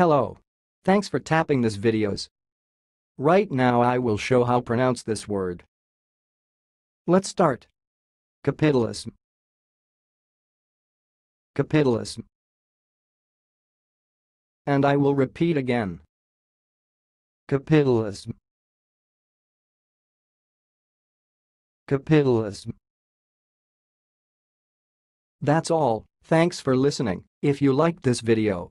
Hello. Thanks for tapping this videos. Right now I will show how pronounce this word. Let's start. Capitalisme. Capitalisme. And I will repeat again. Capitalisme. Capitalisme. That's all, thanks for listening. If you liked this video,